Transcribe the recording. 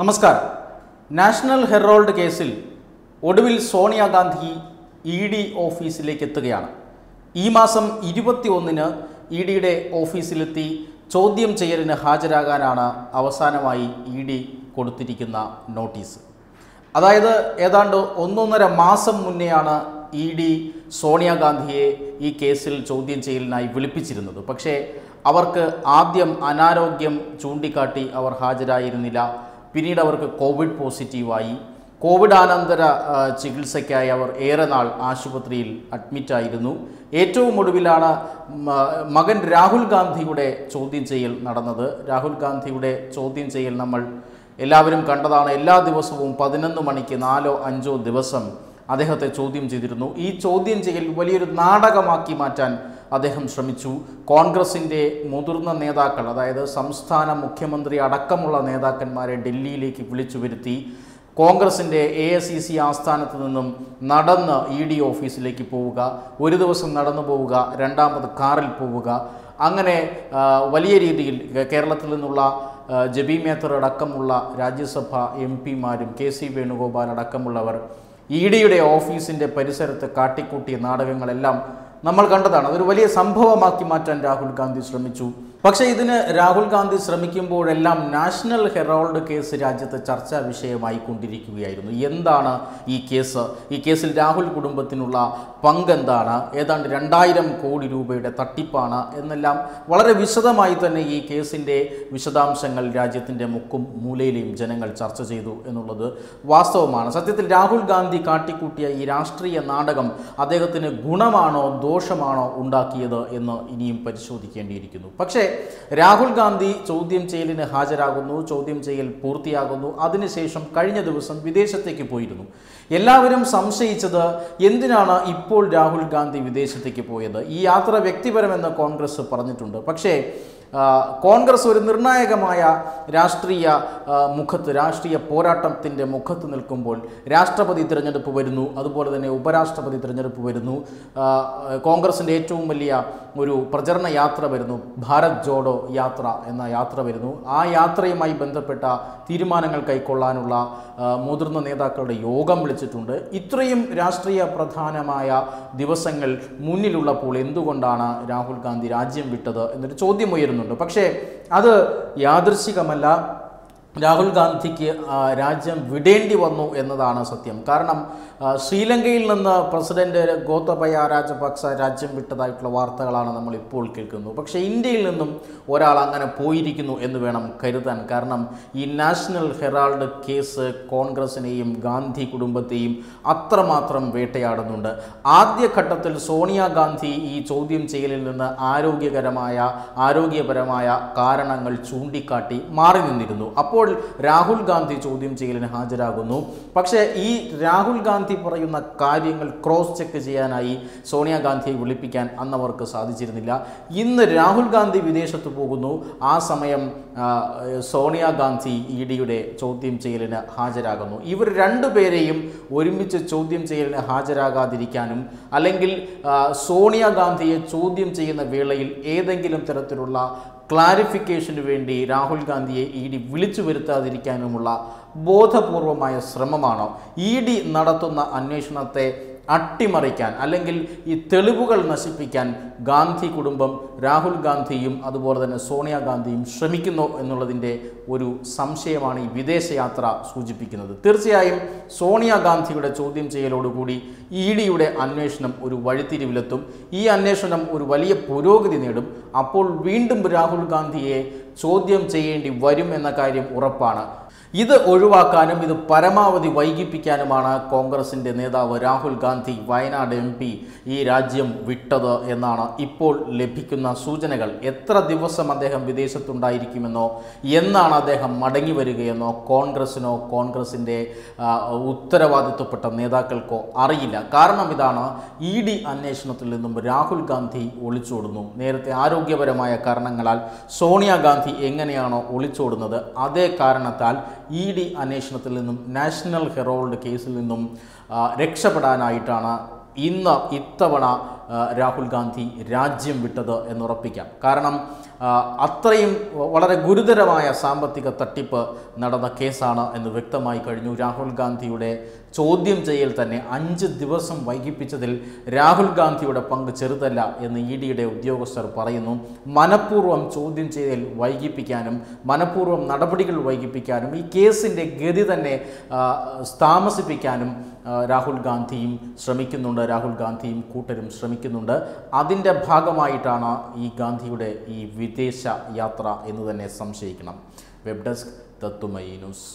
നമസ്കാരം. National Herald കേസിൽ ഒടുവിൽ സോണിയാഗാന്ധി ഇ ഡി ഓഫീസിലേക്ക് എത്തുകയാണ്. ഈ മാസം ഇരുപത്തി ഒന്നിന് ഇ ഡിയുടെ ഓഫീസിലെത്തി ചോദ്യം ചെയ്യലിന് ഹാജരാകാനാണ് അവസാനമായി ഇ ഡി കൊടുത്തിരിക്കുന്ന നോട്ടീസ്. അതായത് ഏതാണ്ട് ഒന്നൊന്നര മാസം മുന്നെയാണ് ഇ ഡി സോണിയാഗാന്ധിയെ ഈ കേസിൽ ചോദ്യം ചെയ്യലിനായി വിളിപ്പിച്ചിരുന്നത്. പക്ഷേ അവർക്ക് ആദ്യം അനാരോഗ്യം ചൂണ്ടിക്കാട്ടി അവർ ഹാജരായിരുന്നില്ല. പിന്നീട് അവർക്ക് കോവിഡ് പോസിറ്റീവായി. കോവിഡ് അനന്തര ചികിത്സയ്ക്കായി അവർ ഏറെ നാൾ ആശുപത്രിയിൽ അഡ്മിറ്റായിരുന്നു ഏറ്റവും ഒടുവിലാണ് മകൻ രാഹുൽ ഗാന്ധിയുടെ ചോദ്യം ചെയ്യൽ നടന്നത്. രാഹുൽ ഗാന്ധിയുടെ ചോദ്യം ചെയ്യൽ നമ്മൾ എല്ലാവരും കണ്ടതാണ്. എല്ലാ ദിവസവും പതിനൊന്ന് മണിക്ക് നാലോ അഞ്ചോ ദിവസം അദ്ദേഹത്തെ ചോദ്യം ചെയ്തിരുന്നു. ഈ ചോദ്യം ചെയ്യൽ വലിയൊരു നാടകമാക്കി മാറ്റാൻ അദ്ദേഹം ശ്രമിച്ചു. കോൺഗ്രസിന്റെ മുതിർന്ന നേതാക്കൾ അതായത് സംസ്ഥാന മുഖ്യമന്ത്രി അടക്കമുള്ള നേതാക്കന്മാരെ ഡൽഹിയിലേക്ക് വിളിച്ചു വരുത്തി. കോൺഗ്രസിന്റെ എ എസ് ഇ സി ആസ്ഥാനത്ത് നിന്നും നടന്ന് ഇ ഡി ഓഫീസിലേക്ക് പോവുക ഒരു ദിവസം നടന്നു പോവുക രണ്ടാമത് കാറിൽ പോവുക. അങ്ങനെ വലിയ രീതിയിൽ കേരളത്തിൽ നിന്നുള്ള ജബി മേത്തർ അടക്കമുള്ള രാജ്യസഭ എം പിമാരും കെ സി വേണുഗോപാൽ അടക്കമുള്ളവർ ഇ ഡിയുടെ ഓഫീസിന്റെ പരിസരത്ത് കാട്ടിക്കൂട്ടിയ നാടകങ്ങളെല്ലാം നമ്മൾ കണ്ടതാണ്. അതൊരു വലിയ സംഭവമാക്കി മാറ്റാൻ രാഹുൽ ഗാന്ധി ശ്രമിച്ചു. പക്ഷേ ഇതിന് രാഹുൽ ഗാന്ധി ശ്രമിക്കുമ്പോഴെല്ലാം നാഷണൽ ഹെറോൾഡ് കേസ് രാജ്യത്ത് ചർച്ചാ വിഷയമായി കൊണ്ടിരിക്കുകയായിരുന്നു. എന്താണ് ഈ കേസ്? ഈ കേസിൽ രാഹുൽ കുടുംബത്തിനുള്ള പങ്കെന്താണ്? ഏതാണ്ട് രണ്ടായിരം കോടി രൂപയുടെ തട്ടിപ്പാണ് എന്നെല്ലാം വളരെ വിശദമായി തന്നെ ഈ കേസിന്റെ വിശദാംശങ്ങൾ രാജ്യത്തിന്റെ മുക്കും മൂലയിലെയും ജനങ്ങൾ ചർച്ച ചെയ്തു എന്നുള്ളത് വാസ്തവമാണ്. സത്യത്തിൽ രാഹുൽ ഗാന്ധി കാട്ടിക്കൂട്ടിയ ഈ രാഷ്ട്രീയ നാടകം അദ്ദേഹത്തിന് ഗുണമാണോ ദോഷമാണോ ഉണ്ടാക്കിയത് എന്ന് ഇനിയും പരിശോധിക്കേണ്ടിയിരിക്കുന്നു. പക്ഷേ രാഹുൽ ഗാന്ധി ചോദ്യം ചെയ്യലിന് ഹാജരാകുന്നു ചോദ്യം ചെയ്യൽ പൂർത്തിയാകുന്നു. അതിനുശേഷം കഴിഞ്ഞ ദിവസം വിദേശത്തേക്ക് പോയിരുന്നു. എല്ലാവരും സംശയിച്ചത് എന്തിനാണ് ഇപ്പോൾ രാഹുൽ ഗാന്ധി വിദേശത്തേക്ക് പോയത്? ഈ യാത്ര വ്യക്തിപരമെന്ന് കോൺഗ്രസ് പറഞ്ഞിട്ടുണ്ട്. പക്ഷേ കോൺഗ്രസ് ഒരു നിർണായകമായ രാഷ്ട്രീയ മുഖത്ത് രാഷ്ട്രീയ പോരാട്ടത്തിന്റെ മുഖത്ത് നിൽക്കുമ്പോൾ രാഷ്ട്രപതി തിരഞ്ഞെടുപ്പ് വരുന്നു അതുപോലെ തന്നെ ഉപരാഷ്ട്രപതി തിരഞ്ഞെടുപ്പ് വരുന്നു. കോൺഗ്രസിന്റെ ഏറ്റവും വലിയ ഒരു പ്രചരണ യാത്ര വരുന്നു ഭാരത് ജോഡോ യാത്ര എന്ന യാത്ര വരുന്നു. ആ യാത്രയുമായി ബന്ധപ്പെട്ട തീരുമാനങ്ങൾ കൈക്കൊള്ളാനുള്ള മുതിർന്ന നേതാക്കളുടെ യോഗം വിളിച്ചിട്ടുണ്ട്. ഇത്രയും രാഷ്ട്രീയ പ്രധാനമായ ദിവസങ്ങൾ മുന്നിലുള്ളപ്പോൾ എന്തുകൊണ്ടാണ് രാഹുൽ ഗാന്ധി രാജ്യം വിട്ടത് എന്നൊരു ചോദ്യം ഉയരുന്നുണ്ട്. പക്ഷേ അത് യാദൃശികമല്ല. രാഹുൽ ഗാന്ധിക്ക് രാജ്യം വിടേണ്ടി വന്നു എന്നതാണ് സത്യം. കാരണം ശ്രീലങ്കയിൽ നിന്ന് പ്രസിഡന്റ് ഗോതബയ രാജപക്സ രാജ്യം വിട്ടതായിട്ടുള്ള വാർത്തകളാണ് നമ്മൾ ഇപ്പോൾ കേൾക്കുന്നത്. പക്ഷേ ഇന്ത്യയിൽ നിന്നും ഒരാൾ അങ്ങനെ പോയിരിക്കുന്നു എന്ന് വേണം കരുതാൻ. കാരണം ഈ നാഷണൽ ഹെറാൾഡ് കേസ് കോൺഗ്രസിനെയും ഗാന്ധി കുടുംബത്തെയും അത്രമാത്രം വേട്ടയാടുന്നുണ്ട്. ആദ്യഘട്ടത്തിൽ സോണിയാഗാന്ധി ഈ ചോദ്യം ചെയ്യലിൽ നിന്ന് ആരോഗ്യകരമായ ആരോഗ്യപരമായ കാരണങ്ങൾ ചൂണ്ടിക്കാട്ടി മാറി നിന്നിരുന്നു. അപ്പോൾ രാഹുൽ ഗാന്ധി ചോദ്യം ചെയ്യലിന് ഹാജരാകുന്നു. പക്ഷേ ഈ രാഹുൽ ഗാന്ധി പറയുന്ന കാര്യങ്ങൾ ക്രോസ് ചെക്ക് ചെയ്യാനായി സോണിയാഗാന്ധിയെ വിളിപ്പിക്കാൻ അന്നവർക്ക് സാധിച്ചിരുന്നില്ല. ഇന്ന് രാഹുൽ ഗാന്ധി വിദേശത്ത് പോകുന്നു. ആ സമയം സോണിയാഗാന്ധി ഇ ഡിയുടെ ചോദ്യം ചെയ്യലിന് ഹാജരാകുന്നു. ഇവർ രണ്ടുപേരെയും ഒരുമിച്ച് ചോദ്യം ചെയ്യലിന് ഹാജരാകാതിരിക്കാനും അല്ലെങ്കിൽ സോണിയാഗാന്ധിയെ ചോദ്യം ചെയ്യുന്ന വേളയിൽ ഏതെങ്കിലും തരത്തിലുള്ള ക്ലാരിഫിക്കേഷന് വേണ്ടി രാഹുൽ ഗാന്ധിയെ ഇ ഡി വിളിച്ചു വരുത്താതിരിക്കാനുമുള്ള ബോധപൂർവമായ ശ്രമമാണോ? ഇ ഡി നടത്തുന്ന അന്വേഷണത്തെ അട്ടിമറിക്കാൻ അല്ലെങ്കിൽ ഈ തെളിവുകൾ നശിപ്പിക്കാൻ ഗാന്ധി കുടുംബം രാഹുൽ ഗാന്ധിയും അതുപോലെ തന്നെ സോണിയാഗാന്ധിയും ശ്രമിക്കുന്നു എന്നുള്ളതിന്റെ ഒരു സംശയമാണ് ഈ വിദേശയാത്ര സൂചിപ്പിക്കുന്നത്. തീർച്ചയായും സോണിയാഗാന്ധിയുടെ ചോദ്യം ചെയ്യലോടുകൂടി ഇ ഡിയുടെ അന്വേഷണം ഒരു വഴിത്തിരിവിലെത്തും. ഈ അന്വേഷണം ഒരു വലിയ പുരോഗതി നേടും. അപ്പോൾ വീണ്ടും രാഹുൽ ഗാന്ധിയെ ചോദ്യം ചെയ്യേണ്ടി വരും എന്ന കാര്യം ഉറപ്പാണ്. ഇത് ഒഴിവാക്കാനും ഇത് പരമാവധി വൈകിപ്പിക്കാനുമാണ് കോൺഗ്രസിന്റെ നേതാവ് രാഹുൽ ഗാന്ധി വയനാട് എം പി ഈ രാജ്യം വിട്ടത് എന്നാണ് ഇപ്പോൾ ലഭിക്കുന്ന സൂചനകൾ. എത്ര ദിവസം അദ്ദേഹം വിദേശത്തുണ്ടായിരിക്കുമെന്നോ എന്നാണ് അദ്ദേഹം മടങ്ങി വരികയെന്നോ കോൺഗ്രസിനോ കോൺഗ്രസിന്റെ ഉത്തരവാദിത്വപ്പെട്ട നേതാക്കൾക്കോ അറിയില്ല. കാരണം ഇതാണ് ഇ ഡി അന്വേഷണത്തിൽ നിന്നും രാഹുൽ ഗാന്ധി ഒളിച്ചോടുന്നു. നേരത്തെ ആരോഗ്യപരമായ കാരണങ്ങളാൽ സോണിയാഗാന്ധി എങ്ങനെയാണോ ഒളിച്ചോടുന്നത് അതേ കാരണത്താൽ ഇ ഡി അന്വേഷണത്തിൽ നിന്നും നാഷണൽ ഹെറോൾഡ് കേസിൽ നിന്നും രക്ഷപ്പെടാനായിട്ടാണ് ഇന്ന് ഇത്തവണ രാഹുൽ ഗാന്ധി രാജ്യം വിട്ടത് എന്നുറപ്പിക്കാം. കാരണം അത്രയും വളരെ ഗുരുതരമായ സാമ്പത്തിക തട്ടിപ്പ് നടന്ന കേസാണ് എന്ന് വ്യക്തമായി കഴിഞ്ഞു. രാഹുൽ ഗാന്ധിയുടെ ചോദ്യം ചെയ്യൽ തന്നെ അഞ്ച് ദിവസം വൈകിപ്പിച്ചതിൽ രാഹുൽ ഗാന്ധിയുടെ പങ്ക് ചെറുതല്ല എന്ന് ഇ ഡിയുടെ ഉദ്യോഗസ്ഥർ പറയുന്നു. മനഃപൂർവം ചോദ്യം ചെയ്യൽ വൈകിപ്പിക്കാനും മനഃപൂർവം നടപടികൾ വൈകിപ്പിക്കാനും ഈ കേസിന്റെ ഗതി തന്നെ താമസിപ്പിക്കാനും രാഹുൽ ഗാന്ധിയും ശ്രമിക്കുന്നുണ്ട്. രാഹുൽ ഗാന്ധിയും കൂട്ടരും ശ്രമിക്കുന്നുണ്ട്. അതിന്റെ ഭാഗമായിട്ടാണ് ഈ ഗാന്ധിയുടെ ഈ വിദേശ യാത്ര എന്ന് തന്നെ സംശയിക്കണം. Web desk Tatwamayi news.